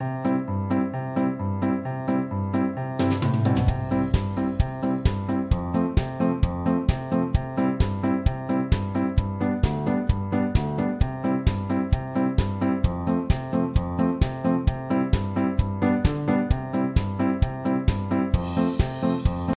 you